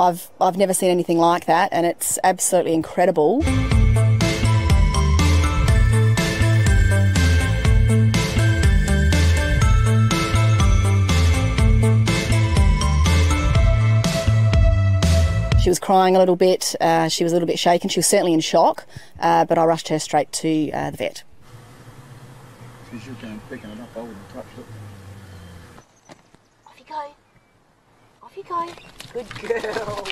I've, I've never seen anything like that, and it's absolutely incredible. She was crying a little bit, uh, she was a little bit shaken, she was certainly in shock, uh, but I rushed her straight to uh, the vet. Picking it up, it. Off you go. Off you go. Good girl.